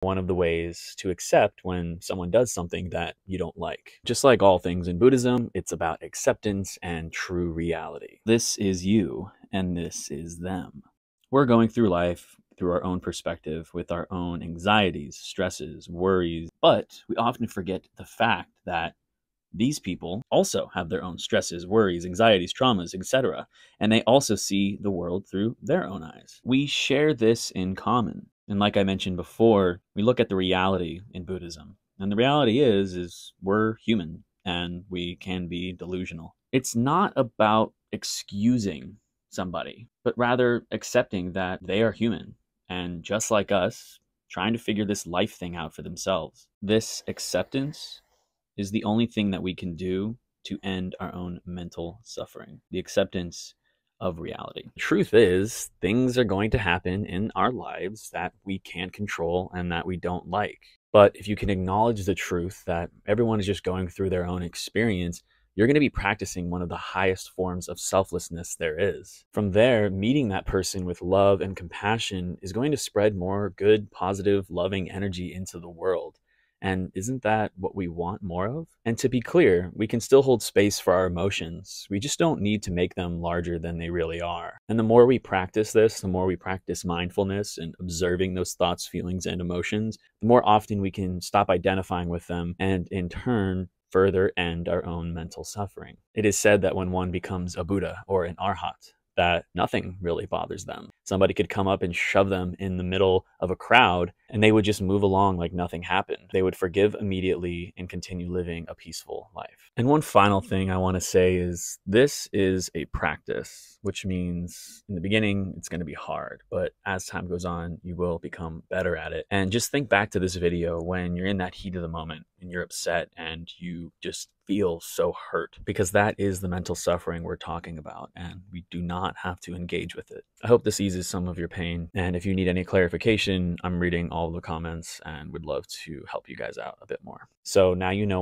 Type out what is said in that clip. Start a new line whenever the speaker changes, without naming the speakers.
one of the ways to accept when someone does something that you don't like. Just like all things in Buddhism, it's about acceptance and true reality. This is you, and this is them. We're going through life through our own perspective with our own anxieties, stresses, worries, but we often forget the fact that these people also have their own stresses, worries, anxieties, traumas, etc. And they also see the world through their own eyes. We share this in common. And like I mentioned before, we look at the reality in Buddhism. And the reality is is we're human and we can be delusional. It's not about excusing somebody, but rather accepting that they are human and just like us, trying to figure this life thing out for themselves. This acceptance is the only thing that we can do to end our own mental suffering. The acceptance of reality. The truth is, things are going to happen in our lives that we can't control and that we don't like. But if you can acknowledge the truth that everyone is just going through their own experience, you're going to be practicing one of the highest forms of selflessness there is. From there, meeting that person with love and compassion is going to spread more good, positive, loving energy into the world. And isn't that what we want more of? And to be clear, we can still hold space for our emotions. We just don't need to make them larger than they really are. And the more we practice this, the more we practice mindfulness and observing those thoughts, feelings, and emotions, the more often we can stop identifying with them and in turn further end our own mental suffering. It is said that when one becomes a Buddha or an Arhat, that nothing really bothers them. Somebody could come up and shove them in the middle of a crowd and they would just move along like nothing happened. They would forgive immediately and continue living a peaceful life. And one final thing I want to say is this is a practice, which means in the beginning it's going to be hard, but as time goes on, you will become better at it. And just think back to this video when you're in that heat of the moment and you're upset and you just feel so hurt because that is the mental suffering we're talking about and we do not have to engage with it. I hope this eases some of your pain and if you need any clarification, I'm reading all the comments and would love to help you guys out a bit more. So now you know